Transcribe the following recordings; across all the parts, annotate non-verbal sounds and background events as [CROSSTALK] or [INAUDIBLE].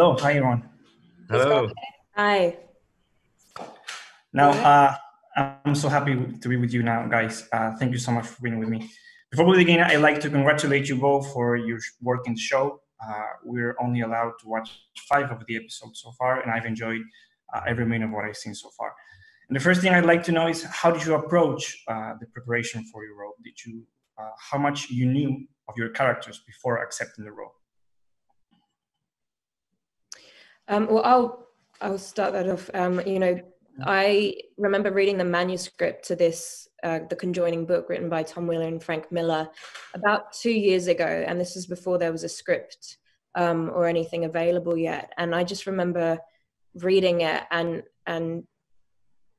Hello, hi everyone. Hello. Hi. Now, uh, I'm so happy to be with you now, guys. Uh, thank you so much for being with me. Before we begin, I'd like to congratulate you both for your work in the show. Uh, we're only allowed to watch five of the episodes so far, and I've enjoyed uh, every minute of what I've seen so far. And the first thing I'd like to know is how did you approach uh, the preparation for your role? Did you, uh, how much you knew of your characters before accepting the role? Um, well, I'll I'll start that off. Um, you know, I remember reading the manuscript to this, uh, the conjoining book written by Tom Wheeler and Frank Miller, about two years ago, and this is before there was a script um, or anything available yet. And I just remember reading it and and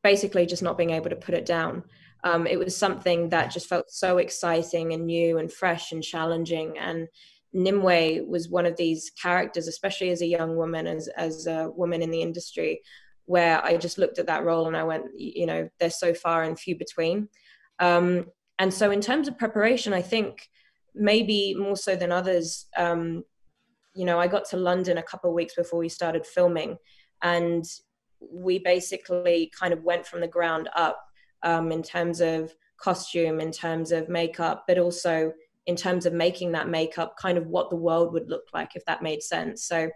basically just not being able to put it down. Um, it was something that just felt so exciting and new and fresh and challenging. And Nimue was one of these characters, especially as a young woman, as as a woman in the industry, where I just looked at that role and I went, you know, they're so far and few between. Um, and so, in terms of preparation, I think maybe more so than others, um, you know, I got to London a couple of weeks before we started filming, and we basically kind of went from the ground up um, in terms of costume, in terms of makeup, but also in terms of making that makeup kind of what the world would look like if that made sense. So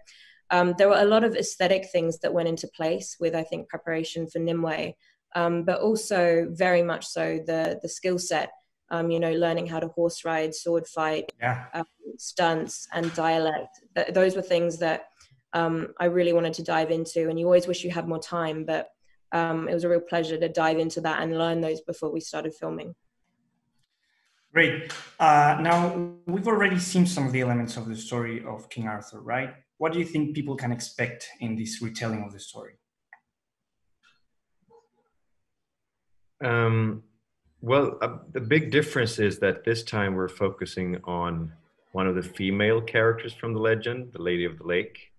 um, there were a lot of aesthetic things that went into place with I think preparation for Nimue, um, but also very much so the the skill set. Um, you know, learning how to horse ride, sword fight, yeah. Um, stunts, and dialect. Th- those were things that um, I really wanted to dive into. And you always wish you had more time, but um, it was a real pleasure to dive into that and learn those before we started filming. Great. Uh, now, we've already seen some of the elements of the story of King Arthur, right? What do you think people can expect in this retelling of the story? Um, well, uh, the big difference is that this time we're focusing on one of the female characters from the legend, the Lady of the Lake.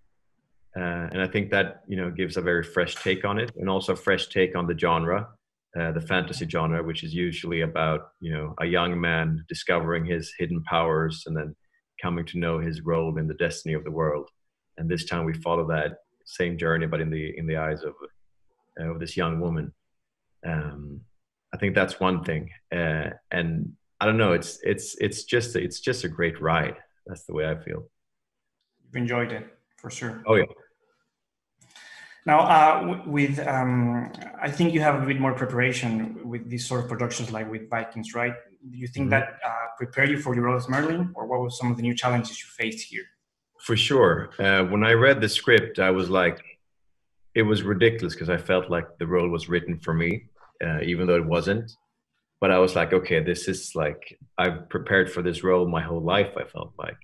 Uh, and I think that you know gives a very fresh take on it, and also a fresh take on the genre, uh, the fantasy genre, which is usually about you know a young man discovering his hidden powers and then coming to know his role in the destiny of the world. And this time we follow that same journey, but in the in the eyes of uh, of this young woman. Um, I think that's one thing, uh, and I don't know. It's it's it's just it's just a great ride. That's the way I feel. You've enjoyed it for sure. Oh yeah. Now, uh, with um, I think you have a bit more preparation with these sort of productions, like with Vikings, right? Do you think mm-hmm. that uh, prepared you for your role as Merlin, or what were some of the new challenges you faced here? For sure. Uh, when I read the script, I was like, it was ridiculous because I felt like the role was written for me, uh, even though it wasn't. But I was like, okay, this is like I've prepared for this role my whole life. I felt like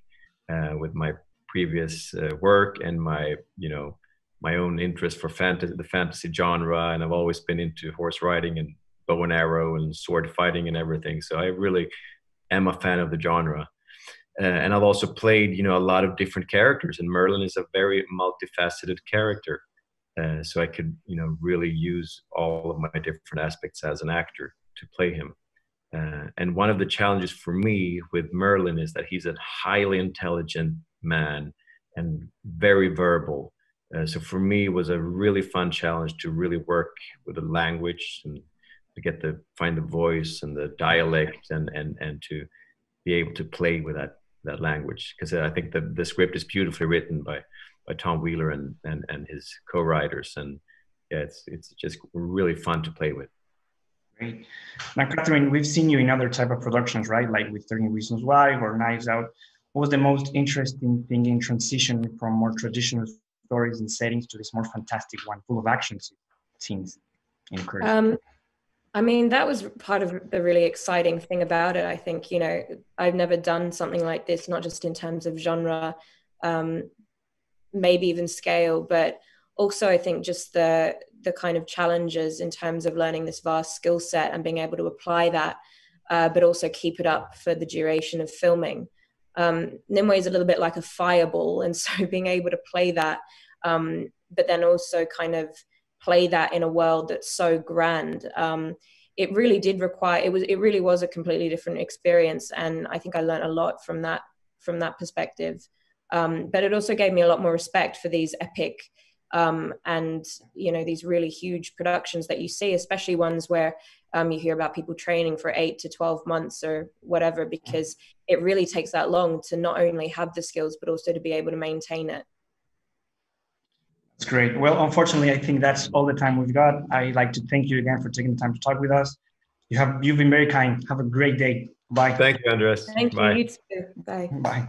uh, with my previous uh, work and my, you know my own interest for fantasy, the fantasy genre, and I've always been into horse riding and bow and arrow and sword fighting and everything. So I really am a fan of the genre. Uh, and I've also played, you know, a lot of different characters, and Merlin is a very multifaceted character. Uh, so I could, you know, really use all of my different aspects as an actor to play him. Uh, and one of the challenges for me with Merlin is that he's a highly intelligent man and very verbal uh, so for me, it was a really fun challenge to really work with the language and to get the find the voice and the dialect and and and to be able to play with that that language because I think the the script is beautifully written by by Tom Wheeler and and and his co-writers and yeah, it's it's just really fun to play with. Great. Now, Katherine, we've seen you in other type of productions, right? Like with 13 Reasons Why or Knives Out. What was the most interesting thing in transition from more traditional stories and settings to this more fantastic one full of action scenes in um, I mean, that was part of the really exciting thing about it. I think, you know, I've never done something like this, not just in terms of genre, um, maybe even scale, but also I think just the the kind of challenges in terms of learning this vast skill set and being able to apply that, uh, but also keep it up for the duration of filming um, Nimue is a little bit like a fireball, and [LAUGHS] so being able to play that, um, but then also kind of play that in a world that's so grand. Um, it really did require it was it really was a completely different experience, and I think I learned a lot from that from that perspective. Um, but it also gave me a lot more respect for these epic um, and you know these really huge productions that you see, especially ones where um, you hear about people training for eight to twelve months or whatever, because it really takes that long to not only have the skills but also to be able to maintain it. That's great. Well, unfortunately, I think that's all the time we've got. I'd like to thank you again for taking the time to talk with us. You have you've been very kind. Have a great day. Bye. Thank you, Andres. Thank Bye. you. You too. Bye. Bye.